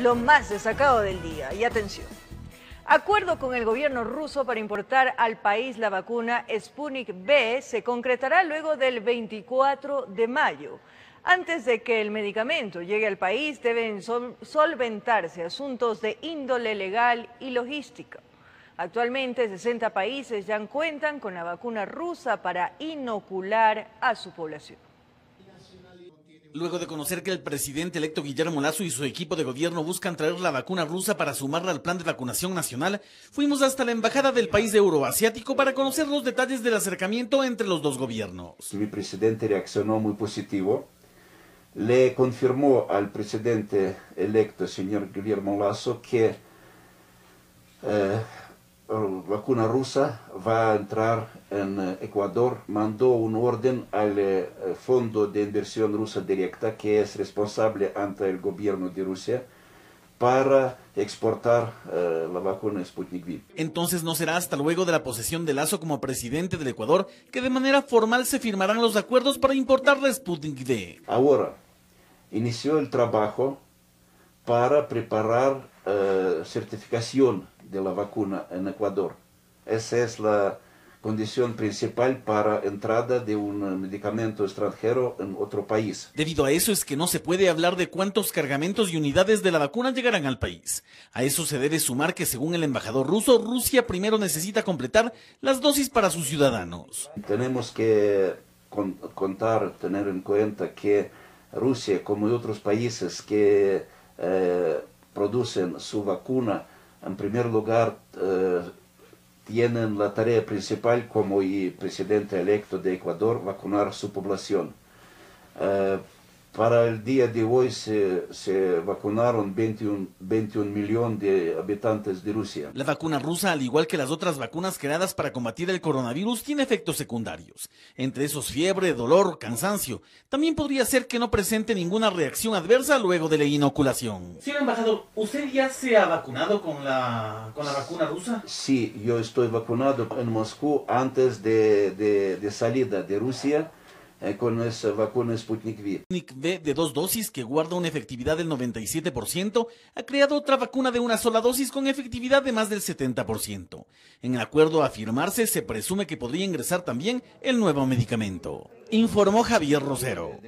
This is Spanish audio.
lo más destacado del día. Y atención. Acuerdo con el gobierno ruso para importar al país la vacuna Sputnik B se concretará luego del 24 de mayo. Antes de que el medicamento llegue al país deben solventarse asuntos de índole legal y logística. Actualmente 60 países ya cuentan con la vacuna rusa para inocular a su población. Luego de conocer que el presidente electo Guillermo Lazo y su equipo de gobierno buscan traer la vacuna rusa para sumarla al plan de vacunación nacional, fuimos hasta la embajada del país euroasiático para conocer los detalles del acercamiento entre los dos gobiernos. Mi presidente reaccionó muy positivo. Le confirmó al presidente electo, señor Guillermo Lazo, que eh, vacuna rusa va a entrar en eh, Ecuador, mandó un orden al eh, Fondo de Inversión Rusa Directa, que es responsable ante el gobierno de Rusia, para exportar eh, la vacuna Sputnik V. Entonces no será hasta luego de la posesión de Lazo como presidente del Ecuador que de manera formal se firmarán los acuerdos para importar la Sputnik V. Ahora, inició el trabajo para preparar certificación de la vacuna en Ecuador. Esa es la condición principal para entrada de un medicamento extranjero en otro país. Debido a eso es que no se puede hablar de cuántos cargamentos y unidades de la vacuna llegarán al país. A eso se debe sumar que según el embajador ruso, Rusia primero necesita completar las dosis para sus ciudadanos. Tenemos que contar, tener en cuenta que Rusia, como otros países que eh, producen su vacuna, en primer lugar, eh, tienen la tarea principal como el presidente electo de Ecuador vacunar su población. Para el día de hoy se, se vacunaron 21, 21 millones de habitantes de Rusia. La vacuna rusa, al igual que las otras vacunas creadas para combatir el coronavirus, tiene efectos secundarios. Entre esos fiebre, dolor, cansancio. También podría ser que no presente ninguna reacción adversa luego de la inoculación. Señor embajador, ¿usted ya se ha vacunado con la, con la vacuna rusa? Sí, yo estoy vacunado en Moscú antes de, de, de salida de Rusia. Eh, con esa vacuna Sputnik V. Sputnik V de dos dosis que guarda una efectividad del 97%, ha creado otra vacuna de una sola dosis con efectividad de más del 70%. En el acuerdo a firmarse se presume que podría ingresar también el nuevo medicamento. Informó Javier Rosero.